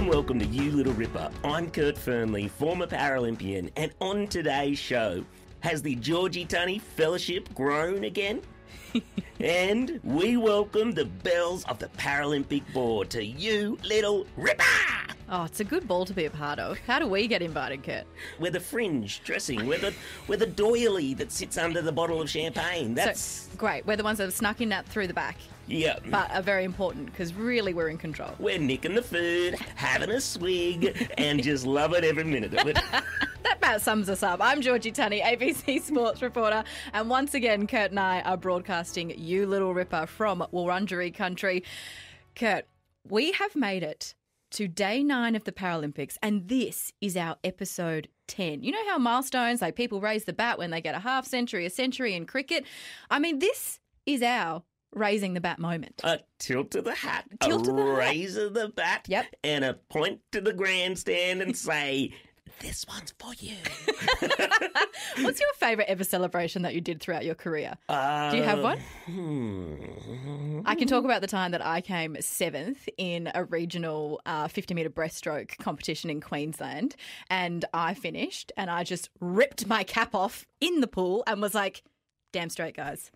and welcome to You Little Ripper. I'm Kurt Fearnley, former Paralympian, and on today's show, has the Georgie Tunny Fellowship grown again? and we welcome the Belles of the Paralympic Board to You Little Ripper! Oh, it's a good ball to be a part of. How do we get invited, Kurt? We're the fringe dressing. We're the, we're the doily that sits under the bottle of champagne. That's. So, great. We're the ones that have snuck in that through the back. Yeah. But are very important because really we're in control. We're nicking the food, having a swig, and just loving every minute of it. that about sums us up. I'm Georgie Tunny, ABC Sports reporter, and once again, Kurt and I are broadcasting You Little Ripper from Wurundjeri country. Kurt, we have made it to day nine of the Paralympics, and this is our episode 10. You know how milestones, like people raise the bat when they get a half century, a century in cricket? I mean, this is our raising the bat moment. A tilt to the hat, tilt a to the raise of the bat, Yep. and a point to the grandstand and say, this one's for you. What's your favourite ever celebration that you did throughout your career? Do you have one? Hmm. I can talk about the time that I came seventh in a regional uh, 50 metre breaststroke competition in Queensland. And I finished and I just ripped my cap off in the pool and was like, damn straight, guys.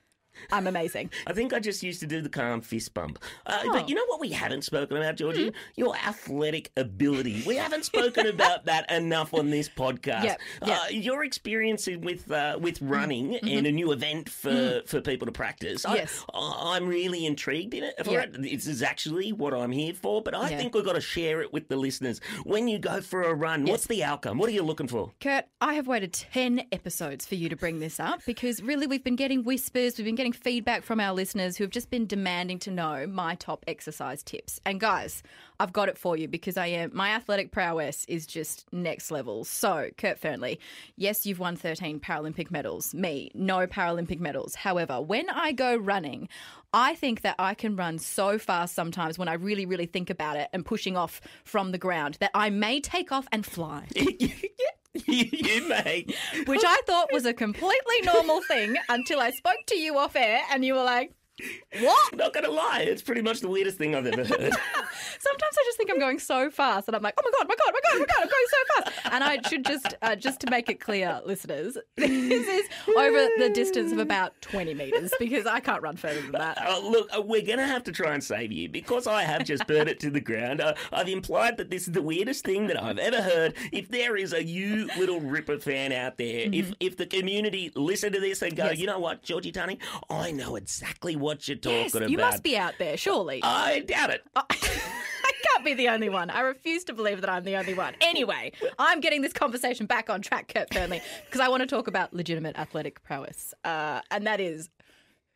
I'm amazing. I think I just used to do the calm fist bump. Uh, Oh. But you know what we haven't spoken about, Georgie? Hmm. Your athletic ability. We haven't spoken about that enough on this podcast. Yep, yep. Uh, your experience with uh, with running Mm-hmm. and a new event for, for people to practice. Yes. I, I'm really intrigued in it. Yeah. This is actually what I'm here for, but I think we've got to share it with the listeners. When you go for a run, what's the outcome? What are you looking for? Kurt, I have waited 10 episodes for you to bring this up because really we've been getting whispers, we've been getting feedback from our listeners who have just been demanding to know my top exercise tips. And guys, I've got it for you because I am my athletic prowess is just next level. So, Kurt Fearnley, yes, you've won 13 Paralympic medals. Me, no Paralympic medals. However, when I go running, I think that I can run so fast sometimes when I really, really think about it and pushing off from the ground that I may take off and fly you, may. which I thought was a completely normal thing until I spoke to you off air and you were like, what? Not going to lie, it's pretty much the weirdest thing I've ever heard. Sometimes I just think I'm going so fast and I'm like, oh my God, my God, my God, my God, I'm going so fast. And I should just, uh, just to make it clear, listeners, this is over the distance of about 20 metres because I can't run further than that. Uh, look, uh, we're going to have to try and save you because I have just burned it to the ground. Uh, I've implied that this is the weirdest thing that I've ever heard. If there is a you little Ripper fan out there, if if the community listen to this and go, Mm-hmm. Yes. you know what, Georgie Tunny, I know exactly what you're talking Yes, about. you must be out there, surely. I doubt it. I can't be the only one. I refuse to believe that I'm the only one. Anyway, I'm getting this conversation back on track, Kurt Burnley, because I want to talk about legitimate athletic prowess. Uh, and that is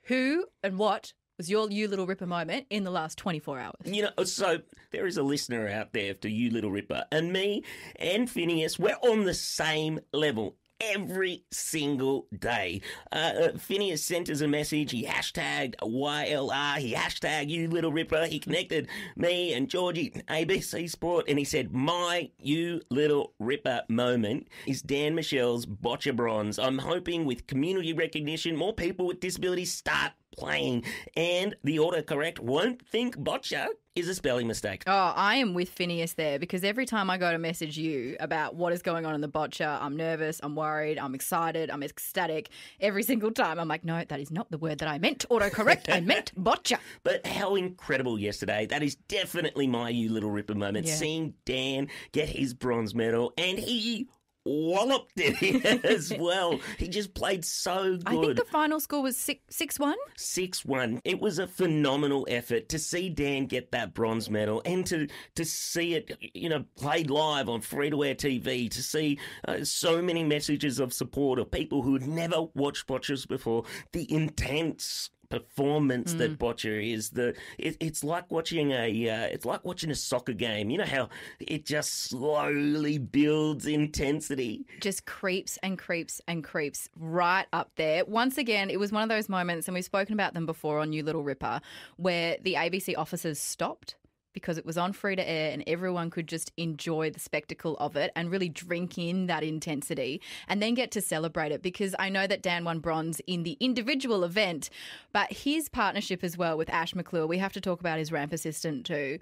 who and what was your you little ripper moment in the last 24 hours? You know, so there is a listener out there to you, little Ripper, and me and Phineas. We're on the same level every single day. Uh, Phineas sent us a message. He hashtagged YLR. He hashtagged you, little Ripper. He connected me and Georgie, ABC Sport, and he said, "My you, little Ripper moment is Dan Michel's bocce bronze. I'm hoping with community recognition, more people with disabilities start." Playing and the autocorrect won't think bocce is a spelling mistake. Oh, I am with Phineas there because every time I go to message you about what is going on in the boccia, I'm nervous, I'm worried, I'm excited, I'm ecstatic. Every single time I'm like, no, that is not the word that I meant. Autocorrect, I meant boccia. But how incredible yesterday. That is definitely my you little ripper moment. Yeah. Seeing Dan get his bronze medal and he walloped it as well. He just played so good. I think the final score was 6 6 1. 6 1. It was a phenomenal effort to see Dan get that bronze medal and to, to see it, you know, played live on free to air TV, to see uh, so many messages of support of people who had never watched boccia before. The intense performance that boccia is the it, it's like watching a uh, it's like watching a soccer game. You know how it just slowly builds intensity? Just creeps and creeps and creeps right up there. Once again, it was one of those moments, and we've spoken about them before on You Little Ripper, where the ABC officers stopped because it was on free to air and everyone could just enjoy the spectacle of it and really drink in that intensity and then get to celebrate it. Because I know that Dan won bronze in the individual event, but his partnership as well with Ash McClure, we have to talk about his ramp assistant too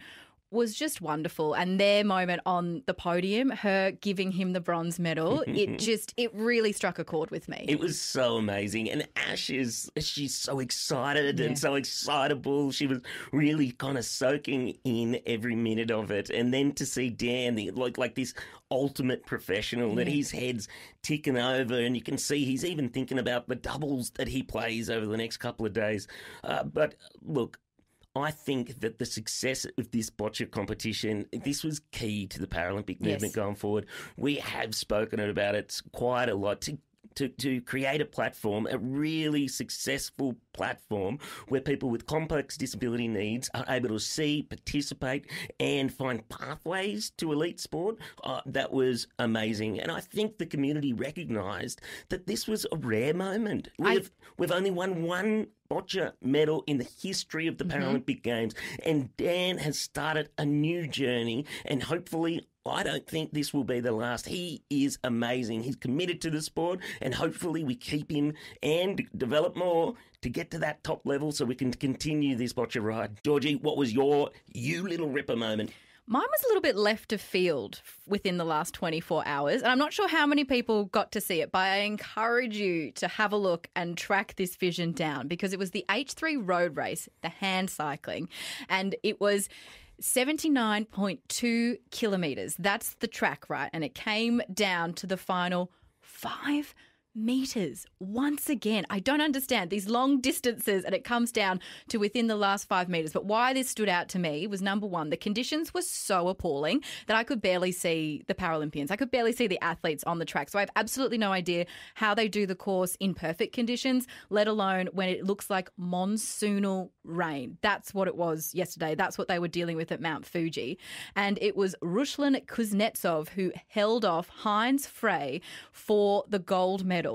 was just wonderful. And their moment on the podium, her giving him the bronze medal, it just, it really struck a chord with me. It was so amazing. And Ash is, she's so excited and so excitable. She was really kind of soaking in every minute of it. And then to see Dan, the, like, like this ultimate professional, that his head's ticking over, and you can see he's even thinking about the doubles that he plays over the next couple of days. Uh, but look, I think that the success of this boccia competition, this was key to the Paralympic movement Yes. going forward. We have spoken about it quite a lot to to, to create a platform, a really successful platform where people with complex disability needs are able to see, participate, and find pathways to elite sport. Uh, that was amazing. And I think the community recognised that this was a rare moment. We've, we've only won one boccia medal in the history of the Paralympic Games, and Dan has started a new journey, and hopefully. I don't think this will be the last. He is amazing. He's committed to the sport, and hopefully, we keep him and develop more to get to that top level so we can continue this boccia ride. Georgie, what was your you little ripper moment? Mine was a little bit left of field within the last 24 hours, and I'm not sure how many people got to see it, but I encourage you to have a look and track this vision down because it was the H3 road race, the hand cycling, and it was 79.2 kilometres. That's the track, right? And it came down to the final five meters once again. I don't understand these long distances, and it comes down to within the last five meters. But why this stood out to me was number one, the conditions were so appalling that I could barely see the Paralympians. I could barely see the athletes on the track. So I have absolutely no idea how they do the course in perfect conditions, let alone when it looks like monsoonal rain. That's what it was yesterday. That's what they were dealing with at Mount Fuji. And it was Ruslan Kuznetsov who held off Heinz Frey for the gold medal.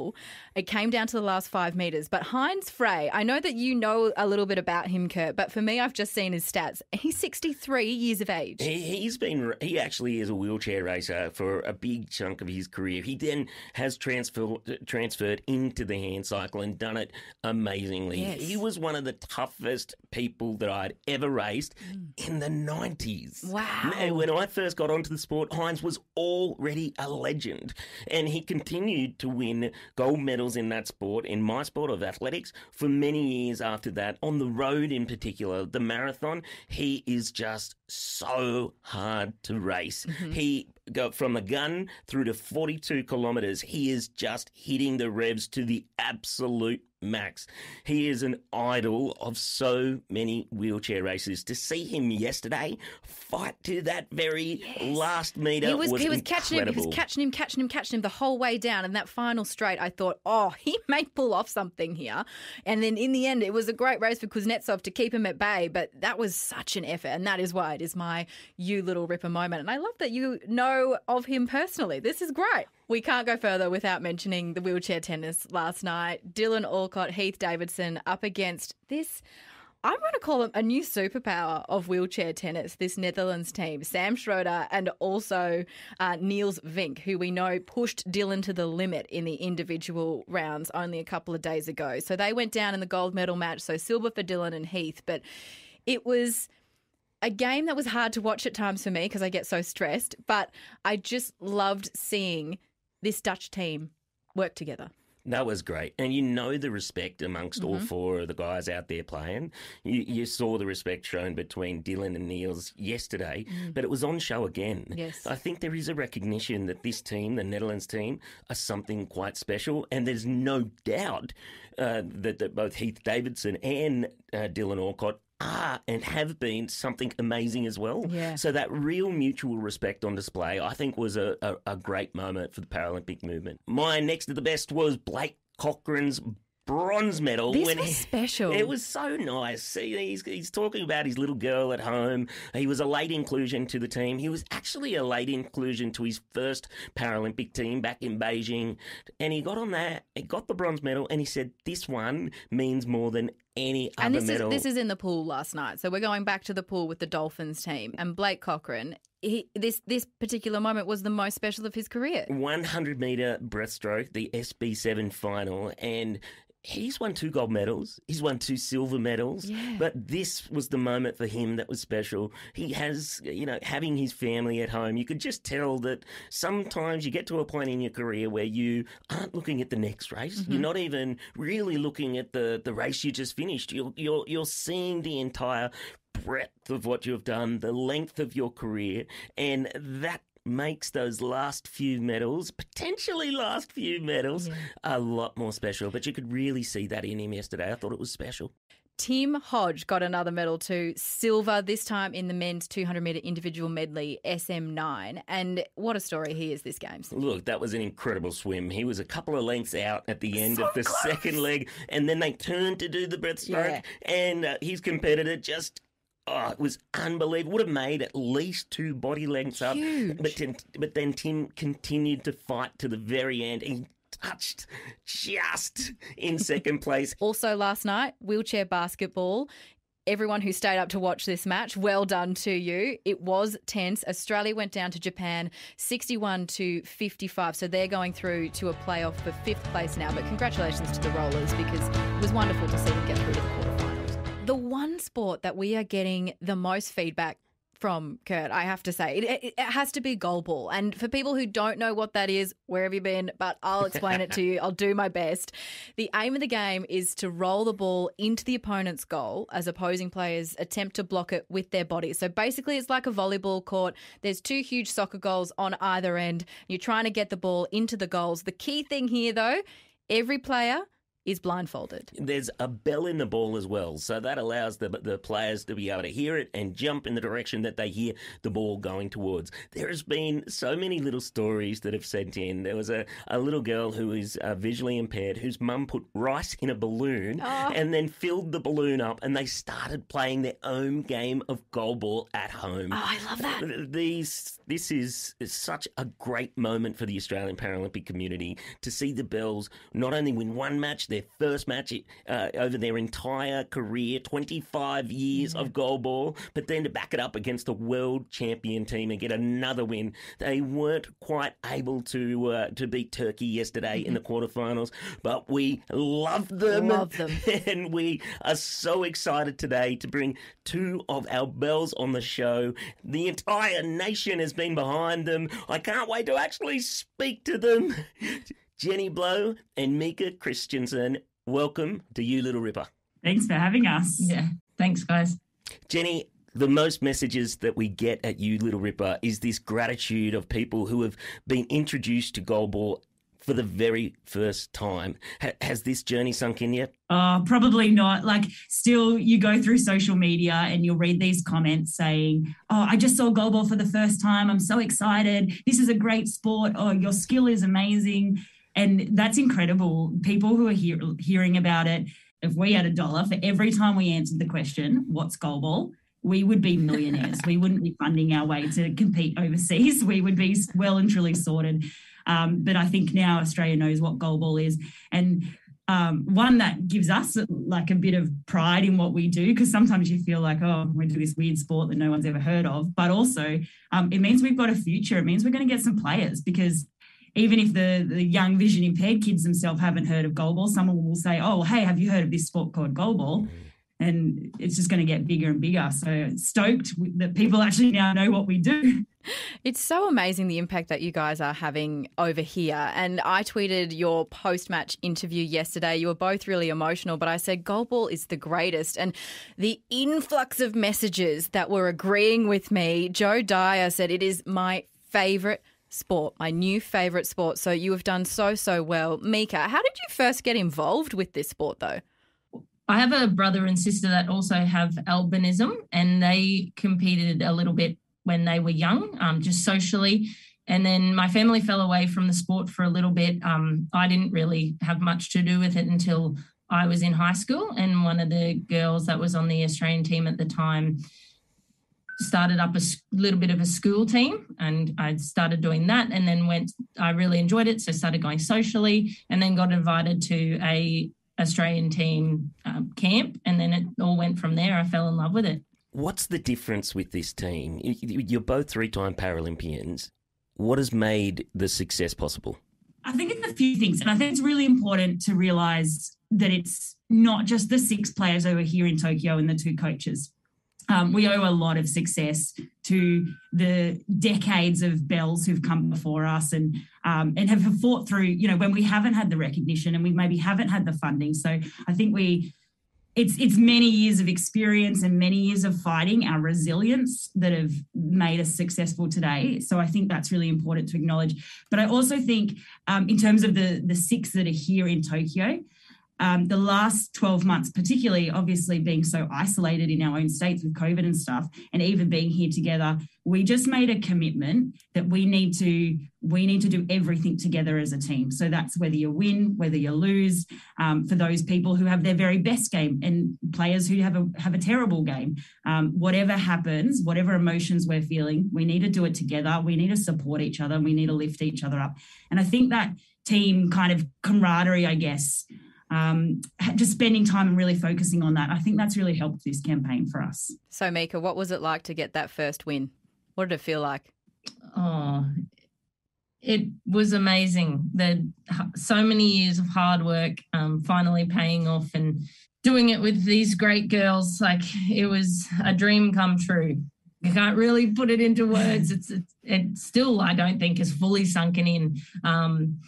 It came down to the last five metres. But Heinz Frey, I know that you know a little bit about him, Kurt, but for me, I've just seen his stats. He's 63 years of age. He, he's been, he actually is a wheelchair racer for a big chunk of his career. He then has transfer, transferred into the hand cycle and done it amazingly. Yes. He was one of the toughest people that I'd ever raced mm. in the 90s. Wow. Now, When I first got onto the sport, Heinz was already a legend. And he continued to win gold medals in that sport, in my sport of athletics, for many years after that. On the road, in particular, the marathon, he is just so hard to race. Mm-hmm. He go from the gun through to 42 kilometres. He is just hitting the revs to the absolute max. He is an idol of so many wheelchair racers. To see him yesterday fight to that very last metre He was, was he was catching him, he was catching him, catching him, catching him the whole way down. And that final straight, I thought, oh, he may pull off something here. And then in the end, it was a great race for Kuznetsov to keep him at bay. But that was such an effort, and that is why it is my you little ripper moment. And I love that you know of him personally. This is great. We can't go further without mentioning the wheelchair tennis last night. Dylan Alcott, Heath Davidson up against this. I'm going to call him a new superpower of wheelchair tennis, this Netherlands team. Sam Schroeder and also uh, Niels Vink, who we know pushed Dylan to the limit in the individual rounds only a couple of days ago. So they went down in the gold medal match. So silver for Dylan and Heath. But it was a game that was hard to watch at times for me because I get so stressed. But I just loved seeing this Dutch team work together. That was great. And you know the respect amongst all Mm-hmm. four of the guys out there playing. You, you saw the respect shown between Dylan and Niels yesterday, but it was on show again. Mm. Yes. I think there is a recognition that this team, the Netherlands team, are something quite special. And there's no doubt uh, that, that both Heath Davidson and uh, Dylan Alcott are and have been something amazing as well. Yeah. So that real mutual respect on display, I think, was a, a, a great moment for the Paralympic movement. My next to the best was Blake Cochrane's bronze medal. This was he- special. It was so nice. See, he's, he's talking about his little girl at home. He was a late inclusion to the team. He was actually a late inclusion to his first Paralympic team back in Beijing. And he got on that, he got the bronze medal, and he said, This one means more than any And other this medal. is this is in the pool last night. So we're going back to the pool with the Dolphins team and Blake Cochrane. He, this this particular moment was the most special of his career. 100 metre breaststroke, the SB7 final, and he's won two gold medals. He's won two silver medals. Yeah. But this was the moment for him that was special. He has, you know, having his family at home, you could just tell that sometimes you get to a point in your career where you aren't looking at the next race. Mm-hmm. You're not even really looking at the, the race you just finished. You're, you're, you're seeing the entire breadth of what you've done, the length of your career, and that makes those last few medals, potentially last few medals, a lot more special. But you could really see that in him yesterday. I thought it was special. Tim Hodge got another medal too, silver, this time in the men's 200 metre individual medley SM9. And what a story he is this Games. Look, that was an incredible swim. He was a couple of lengths out at the end So of the close. second leg, and then they turned to do the breaststroke, Yeah. and uh, his competitor just. Oh, it was unbelievable. Would have made at least two body lengths up. Huge. But, then- but then Tim continued to fight to the very end. He touched just in second place. Also, last night, wheelchair basketball. Everyone who stayed up to watch this match, well done to you. It was tense. Australia went down to Japan 61 to 55. So they're going through to a playoff for fifth place now. But congratulations to the Rollers because it was wonderful to see them get through to the. The one sport that we are getting the most feedback from Kurt, I have to say. It, it, it has to be goalball. And for people who don't know what that is, where have you been? But I'll explain it to you. I'll do my best. The aim of the game is to roll the ball into the opponent's goal as opposing players attempt to block it with their body. So basically, it's like a volleyball court. There's two huge soccer goals on either end. You're trying to get the ball into the goals. The key thing here, though, every player is blindfolded. There's a bell in the ball as well, so that allows the the players to be able to hear it and jump in the direction that they hear the ball going towards. There has been so many little stories that have sent in. There was a, a little girl who is uh, visually impaired whose mum put rice in a balloon Oh. and then filled the balloon up, and they started playing their own game of goalball at home. Oh, I love that. These this is, is such a great moment for the Australian Paralympic community to see the Belles not only win one match, their first match uh, over their entire career, 25 years of goalball, but then to back it up against a world champion team and get another win. They weren't quite able to uh, to beat Turkey yesterday in the quarterfinals, but we love them. Love them. And we are so excited today to bring two of our Belles on the show. The entire nation has been behind them. I can't wait to actually speak to them. Jenny Blow and Meica Christensen, welcome to You Little Ripper. Thanks for having us. Yeah. Thanks, guys. Jenny, the most messages that we get at You Little Ripper is this gratitude of people who have been introduced to goalball for the very first time. Ha- has this journey sunk in yet? Oh, probably not. Like, still, you go through social media and you'll read these comments saying, Oh, I just saw goalball for the first time. I'm so excited. This is a great sport. Oh, your skill is amazing. And that's incredible. People who are hear- hearing about it, if we had a dollar for every time we answered the question, What's goalball? We would be millionaires. we wouldn't be funding our way to compete overseas. We would be well and truly sorted. Um, but I think now Australia knows what goalball is. And um, one that gives us like a bit of pride in what we do because sometimes you feel like oh we do this weird sport that no one's ever heard of but also um, it means we've got a future it means we're going to get some players because even if the, the young vision impaired kids themselves haven't heard of goalball someone will say oh hey have you heard of this sport called goalball mm. and it's just going to get bigger and bigger so stoked that people actually now know what we do It's so amazing the impact that you guys are having over here. And I tweeted your post match interview yesterday. You were both really emotional, but I said goalball is the greatest. And the influx of messages that were agreeing with me, Joe Dyer said it is my favourite sport, my new favourite sport. So you have done so, so well. Meica, how did you first get involved with this sport though? I have a brother and sister that also have albinism, and they competed a little bit when they were young, um, just socially. And then my family fell away from the sport for a little bit. Um, I didn't really have much to do with it until I was in high school. And one of the girls that was on the Australian team at the time started up a little bit of a school team and I started doing that and then went I really enjoyed it so started going socially and then got invited to a Australian team um, camp and then it all went from there I fell in love with it What's the difference with this team? You- you- You're both three time Paralympians. What has made the success possible? I I think it's a few things. And I think it's really important to realize that it's not just the six players over here in Tokyo and the two coaches. Um, we owe a lot of success to the decades of Belles who've come before us and um, and have fought through. You know, when we haven't had the recognition and we maybe haven't had the funding. So I think we it's it's many years of experience and many years of fighting our resilience that have made us successful today so i think that's really important to acknowledge but i also think um, in terms of the the six that are here in tokyo um, the last 12 months, particularly obviously being so isolated in our own states with COVID and stuff, and even being here together, we just made a commitment that we need to we need to do everything together as a team. So that's whether you win, whether you lose. Um, for those people who have their very best game and players who have a have a terrible game, um, whatever happens, whatever emotions we're feeling, we need to do it together. We need to support each other. We need to lift each other up. And I think that team kind of camaraderie, I guess um, just spending time and really focusing on that. I think that's really helped this campaign for us. So, Meica, what was it like to get that first win? What did it feel like? Oh, it was amazing. The so many years of hard work um, finally paying off and doing it with these great girls. Like it was a dream come true. I can't really put it into words. It's, it's, it still I don't think is fully sunken in. Um,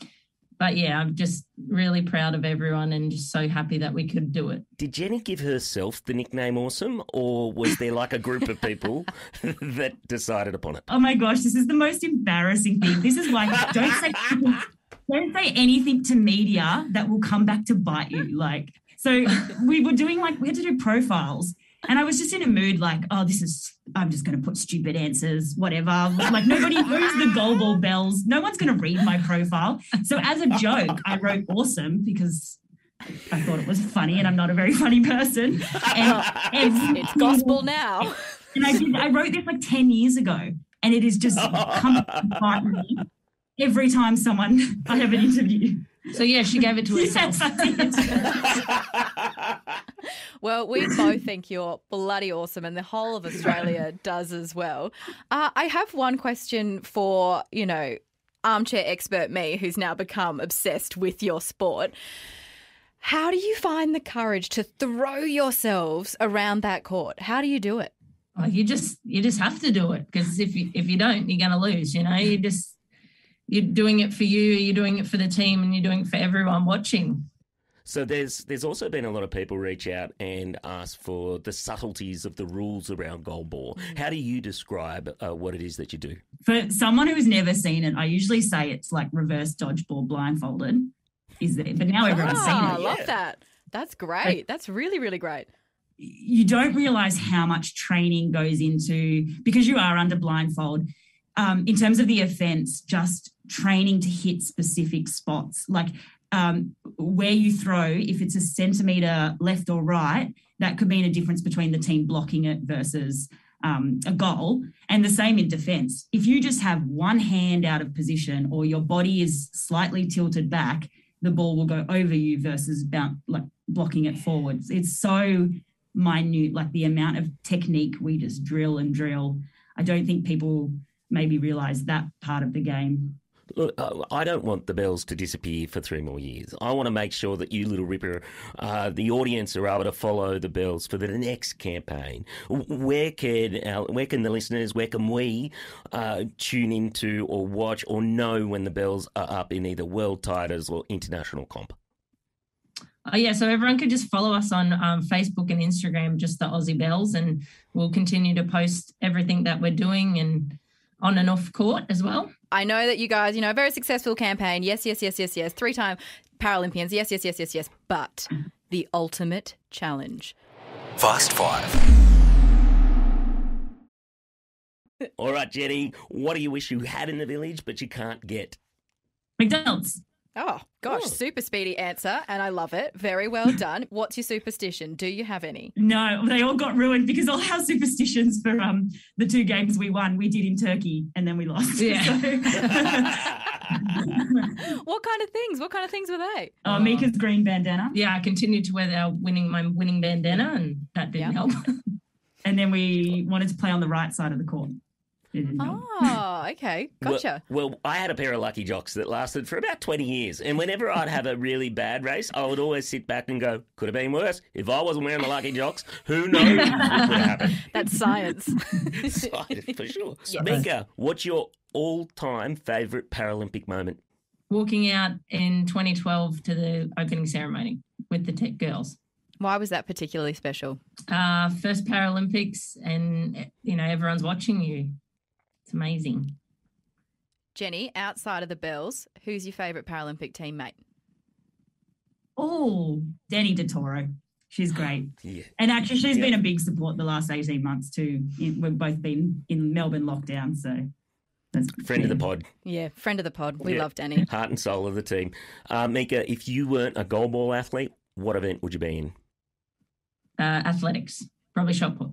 but yeah, I'm just really proud of everyone and just so happy that we could do it. Did Jenny give herself the nickname Awesome, or was there like a group of people that decided upon it? Oh my gosh, this is the most embarrassing thing. This is why don't say don't say anything to media that will come back to bite you. Like so, we were doing like we had to do profiles, and I was just in a mood like, oh, this is, I'm just going to put stupid answers, whatever. Like nobody knows the goalball Belles. No one's going to read my profile. So as a joke, I wrote awesome because I thought it was funny and I'm not a very funny person. And, and it's, it's gospel now. And I, did, I wrote this like 10 years ago and it is just come bite me every time someone I have an interview. So yeah, she gave it to herself. Well, we both think you're bloody awesome, and the whole of Australia does as well. Uh, I have one question for you know armchair expert me, who's now become obsessed with your sport. How do you find the courage to throw yourselves around that court? How do you do it? Oh, you just you just have to do it because if you if you don't, you're going to lose. You know, you just you're doing it for you, you're doing it for the team, and you're doing it for everyone watching. So there's there's also been a lot of people reach out and ask for the subtleties of the rules around goalball. Mm. How do you describe uh, what it is that you do? For someone who's never seen it, I usually say it's like reverse dodgeball blindfolded. Is there? But now everyone's oh, seen it. I love yeah. that. That's great. That's really really great. You don't realize how much training goes into because you are under blindfold. Um, in terms of the offense, just training to hit specific spots, like um, where you throw, if it's a centimeter left or right, that could mean a difference between the team blocking it versus um, a goal. And the same in defense. If you just have one hand out of position or your body is slightly tilted back, the ball will go over you versus like blocking it forwards. It's so minute, like the amount of technique we just drill and drill. I don't think people maybe realize that part of the game. Look, I don't want the Belles to disappear for three more years. I want to make sure that you, Little Ripper, uh, the audience are able to follow the Belles for the next campaign. Where can our, where can the listeners, where can we uh, tune into or watch or know when the Belles are up in either world titles or international comp? Oh, yeah, so everyone could just follow us on um, Facebook and Instagram, just the Aussie Belles, and we'll continue to post everything that we're doing and on and off court as well. I know that you guys, you know, a very successful campaign. Yes, yes, yes, yes, yes. Three time Paralympians. Yes, yes, yes, yes, yes. But the ultimate challenge. Fast Five. All right, Jenny, what do you wish you had in the village but you can't get? McDonald's. Oh, gosh, oh. super speedy answer, and I love it. Very well done. What's your superstition? Do you have any? No, they all got ruined because all our superstitions for um the two games we won, we did in Turkey, and then we lost. Yeah. what kind of things? What kind of things were they? Oh, Meica's green bandana. Yeah, I continued to wear our winning my winning bandana, and that didn't help. and then we wanted to play on the right side of the court. It didn't. Oh, okay. Gotcha. Well, well, I had a pair of lucky jocks that lasted for about 20 years. And whenever I'd have a really bad race, I would always sit back and go, could have been worse. If I wasn't wearing the lucky jocks, who knows what could have happened? That's science. science, for sure. Meica, what's your all time favourite Paralympic moment? Walking out in 2012 to the opening ceremony with the tech girls. Why was that particularly special? Uh, first Paralympics, and you know everyone's watching you. It's amazing. Jenny, outside of the Belles, who's your favourite Paralympic teammate? Oh, Dani Di Toro. She's great. Yeah. And actually, she's Yeah. been a big support the last 18 months too. We've both been in Melbourne lockdown. So that's Friend of the pod, Yeah, friend of the pod. We Yeah. love Danny. heart and soul of the team. Uh, Meica, if you weren't a goalball athlete, what event would you be in? Uh, athletics, probably shot put.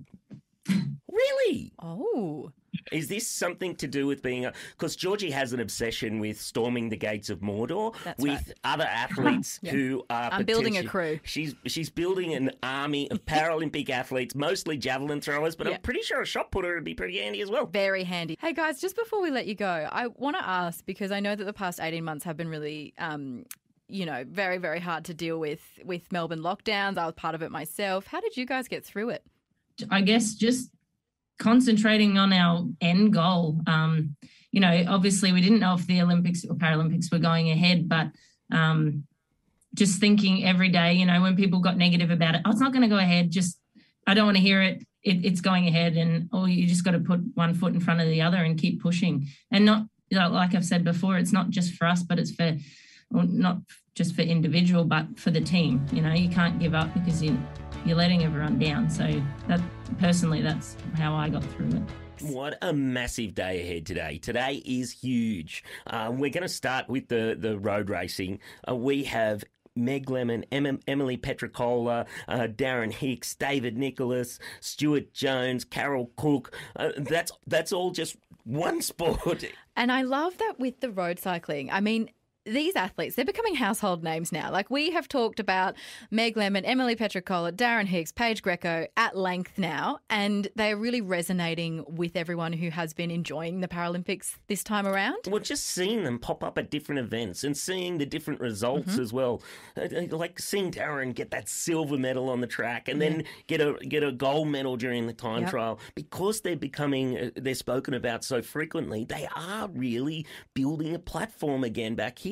Really? Oh, Is this something to do with being a. Because Georgie has an obsession with storming the gates of Mordor That's with right. other athletes Yeah. who are. I'm building a crew. She's she's building an army of Paralympic athletes, mostly javelin throwers, but Yeah. I'm pretty sure a shot putter would be pretty handy as well. very handy. Hey guys, just before we let you go, I want to ask because I know that the past 18 months have been really. Um, you know, very, very hard to deal with with Melbourne lockdowns. I was part of it myself. How did you guys get through it? I guess just concentrating on our end goal. Um, you know, obviously we didn't know if the Olympics or Paralympics were going ahead, but um, just thinking every day, you know, when people got negative about it, oh, it's not going to go ahead. Just, I don't want to hear it. it. It's going ahead. And, oh, you just got to put one foot in front of the other and keep pushing. And not, like I've said before, it's not just for us, but it's for, well, not just for individual, but for the team. You know, you can't give up because you, you're letting everyone down. So that personally, that's how I got through it. What a massive day ahead today. Today is huge. Uh, we're going to start with the, the road racing. Uh, we have Meg Lemon, em- Emily Petricola, uh, Darren Hicks, David Nicholas, Stuart Jones, Carol Cooke. Uh, that's that's all just one sport. And I love that with the road cycling. I mean, these athletes, they're becoming household names now. Like we have talked about Meg Lemon, Emily Petricola, Darren Hicks, Paige Greco at length now, and they're really resonating with everyone who has been enjoying the Paralympics this time around. Well, just seeing them pop up at different events and seeing the different results as well, Uh, uh, like seeing Darren get that silver medal on the track and then get a get a gold medal during the time Yep. trial because they're becoming uh, they're spoken about so frequently. They are really building a platform again back here.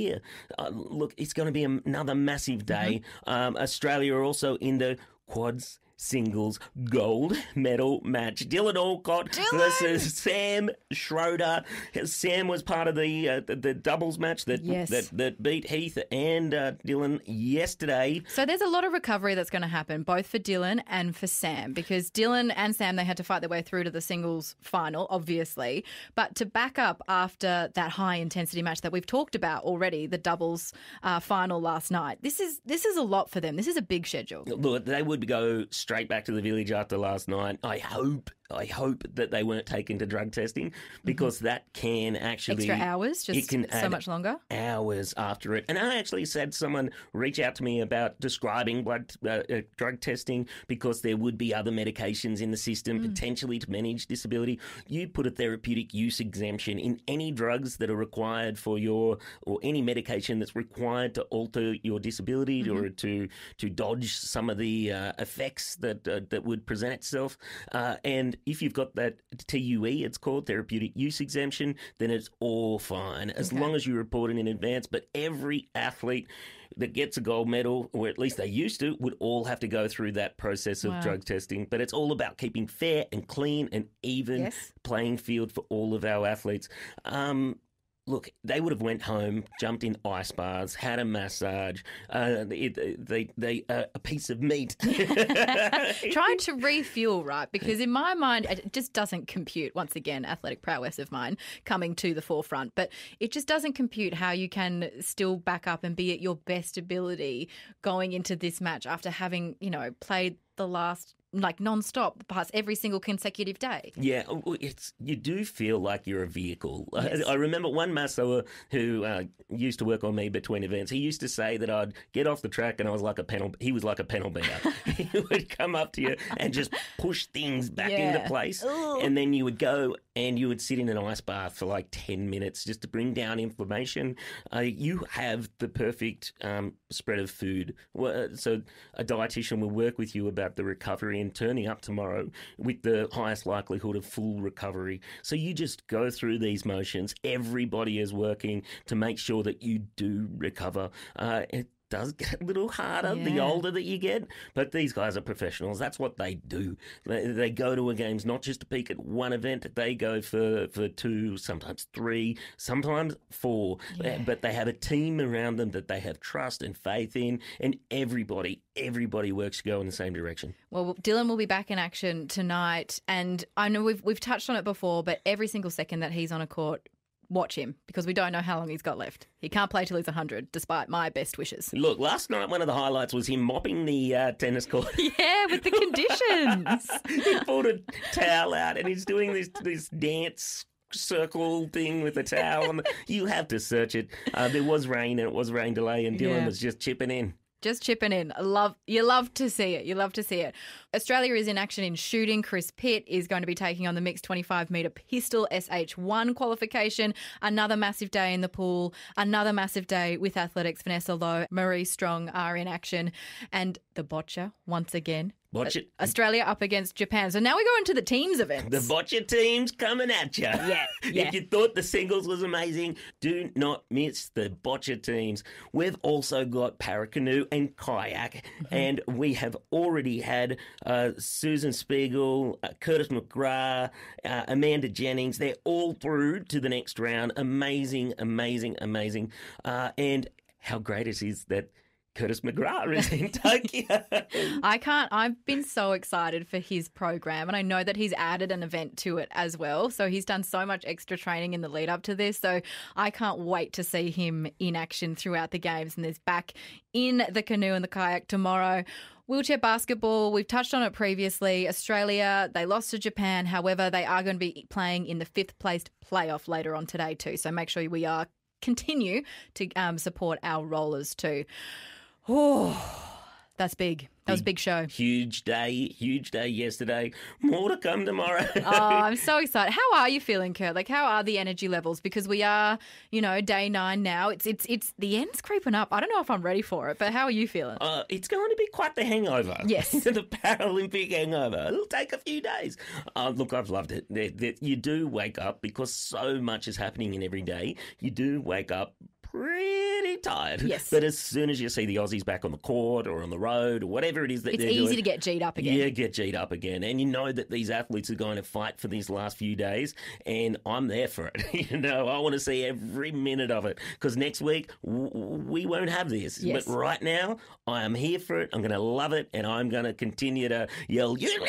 Uh, look, it's going to be another massive day. Um, Australia are also in the quads. Singles gold medal match. Dylan Alcott versus Sam Schroeder. Sam was part of the uh, the, the doubles match that, Yes. that that beat Heath and uh, Dylan yesterday. So there's a lot of recovery that's going to happen, both for Dylan and for Sam, because Dylan and Sam they had to fight their way through to the singles final, obviously. But to back up after that high intensity match that we've talked about already, the doubles uh, final last night, this is this is a lot for them. This is a big schedule. Look, they would go straight back to the village after last night. I hope, I hope that they weren't taken to drug testing because that can actually Mm-hmm. Extra hours, it just can so much longer. hours after it. And I actually had someone reach out to me about describing blood uh, uh, drug testing because there would be other medications in the system potentially to manage disability. You put a therapeutic use exemption in any drugs that are required for your or any medication that's required to alter your disability or to to dodge some of the uh, effects that uh, that would present itself. Uh, and if you've got that TUE, it's called therapeutic use exemption, then it's all fine as long as you report it in advance. But every athlete that gets a gold medal, or at least they used to, would all have to go through that process of Wow. drug testing. But it's all about keeping fair and clean and even Yes. playing field for all of our athletes. Um, look, they would have went home, jumped in ice bars, had a massage, uh, they, they, they uh, a piece of meat. Trying to refuel, right? Because in my mind, it just doesn't compute. Once again, athletic prowess of mine coming to the forefront, but it just doesn't compute how you can still back up and be at your best ability going into this match after having, you know, played the last like non-stop past every single consecutive day. Yeah, oh, it's you do feel like you're a vehicle. Yes. I, I remember one muscler who uh, used to work on me between events. He used to say that I'd get off the track and I was like a panel. He was like a panel beater. he would come up to you and just push things back into place, Ugh. and then you would go and you would sit in an ice bath for like ten minutes just to bring down inflammation. Uh, you have the perfect um, spread of food. Uh, So a dietitian will work with you about the recovery and turning up tomorrow with the highest likelihood of full recovery. So you just go through these motions. Everybody is working to make sure that you do recover. Uh, it does get a little harder the older that you get, but these guys are professionals. That's what they do. They, they go to a games not just to peak at one event. They go for, for two, sometimes three, sometimes four. Yeah. But they have a team around them that they have trust and faith in, and everybody, everybody works to go in the same direction. Well, Dylan will be back in action tonight, and I know we've we've touched on it before, but every single second that he's on a court, watch him because we don't know how long he's got left. He can't play till he's hundred, despite my best wishes. Look, last night one of the highlights was him mopping the uh, tennis court. Yeah, with the conditions. he pulled a towel out and he's doing this this dance circle thing with the towel. on the- you have to search it. Uh, there was rain and it was rain delay, and Dylan Yeah. was just chipping in. Just chipping in. Love you love to see it. You love to see it. Australia is in action in shooting. Chris Pitt is going to be taking on the mixed 25 meter pistol SH1 qualification. Another massive day in the pool. Another massive day with athletics. Vanessa Low, Marie Strong are in action, and the boccia once again. Watch it. Australia up against Japan. So now we go into the teams events. The boccia team's coming at you. Yeah, yeah. If you thought the singles was amazing, do not miss the boccia teams. We've also got paracanoe and kayak, Mm-hmm. and we have already had uh, Susan Seipel, uh, Curtis McGrath, uh, Amanda Jennings. They're all through to the next round. Amazing, amazing, amazing. Uh, and how great it is that Curtis McGrath is in Tokyo. I can't. I've been so excited for his program, and I know that he's added an event to it as well. So he's done so much extra training in the lead up to this. So I can't wait to see him in action throughout the games. And there's back in the canoe and the kayak tomorrow. Wheelchair basketball, we've touched on it previously. Australia, they lost to Japan. However, they are going to be playing in the fifth placed playoff later on today, too. So make sure we are continue to um, support our rollers, too. Oh, that's big. That was a big show. Huge day, huge day yesterday. More to come tomorrow. oh, I'm so excited. How are you feeling, Kurt? Like, how are the energy levels? Because we are, you know, day nine now. It's it's it's the end's creeping up. I don't know if I'm ready for it, but how are you feeling? Uh, it's going to be quite the hangover. Yes. the Paralympic hangover. It'll take a few days. Uh, look, I've loved it. You do wake up because so much is happening in every day. You do wake up pretty tired. Yes. But as soon as you see the Aussies back on the court or on the road or whatever it is that It's they're easy doing, to get G'd up again. Yeah, get G'd up again. And you know that these athletes are going to fight for these last few days, and I'm there for it. you know, I want to see every minute of it because next week w- we won't have this. Yes. But right now, I am here for it. I'm going to love it, and I'm going to continue to yell, You little!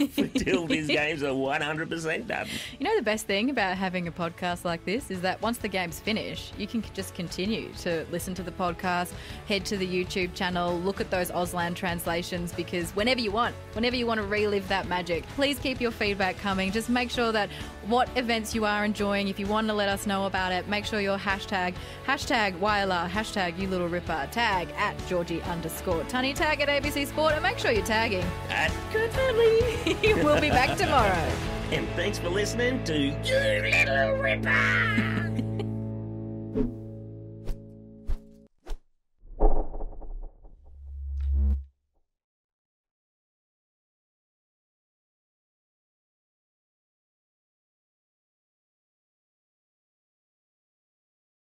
until these games are 100% done. You know the best thing about having a podcast like this is that once the games finish, you can just continue to listen to the podcast, head to the YouTube channel, look at those Auslan translations because whenever you want, whenever you want to relive that magic, please keep your feedback coming. Just make sure that what events you are enjoying, if you want to let us know about it, make sure your hashtag, hashtag YLR, hashtag you little ripper, tag at Georgie underscore Tunny, tag at ABC Sport, and make sure you're tagging. At Good Family. we'll be back tomorrow. And thanks for listening to You Little Ripper.